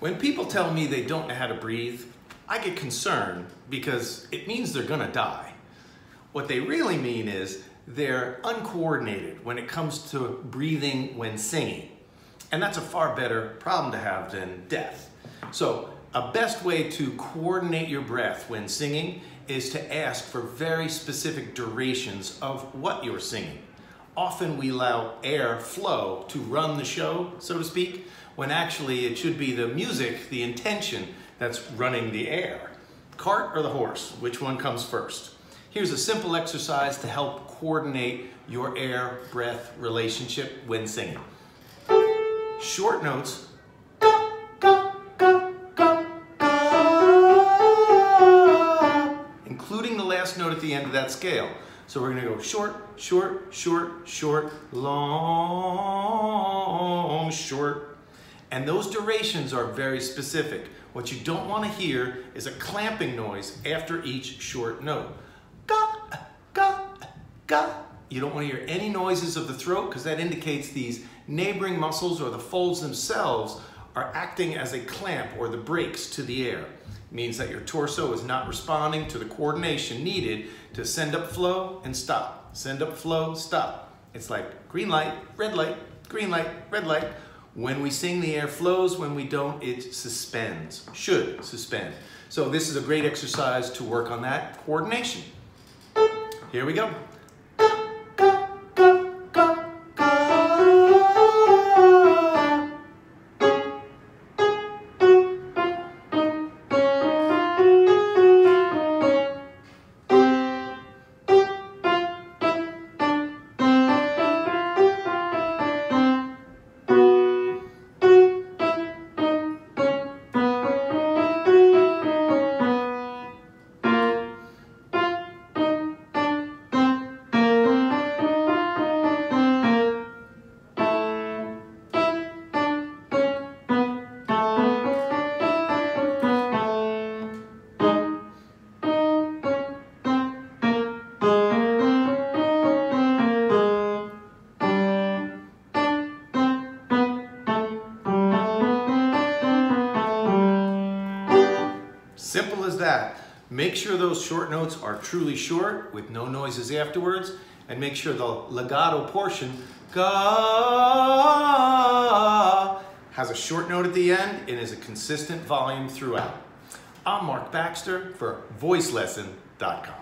When people tell me they don't know how to breathe, I get concerned because it means they're gonna die. What they really mean is they're uncoordinated when it comes to breathing when singing. And that's a far better problem to have than death. So a best way to coordinate your breath when singing is to ask for very specific durations of what you're singing. Often we allow air flow to run the show, so to speak, when actually it should be the music, the intention, that's running the air. Cart or the horse, which one comes first? Here's a simple exercise to help coordinate your air-breath relationship when singing. Short notes, including the last note at the end of that scale. So we're gonna go short, short, short, short, long, short, and those durations are very specific. What you don't want to hear is a clamping noise after each short note. Ga, ga, ga. You don't want to hear any noises of the throat because that indicates these neighboring muscles or the folds themselves are acting as a clamp or the brakes to the air. It means that your torso is not responding to the coordination needed to send up flow and stop. Send up flow, stop. It's like green light, red light, green light, red light. When we sing, the air flows. When we don't, it suspends, should suspend. So this is a great exercise to work on that coordination. Here we go. That. Make sure those short notes are truly short with no noises afterwards and make sure the legato portion ga has a short note at the end and is a consistent volume throughout. I'm Mark Baxter for VoiceLesson.com.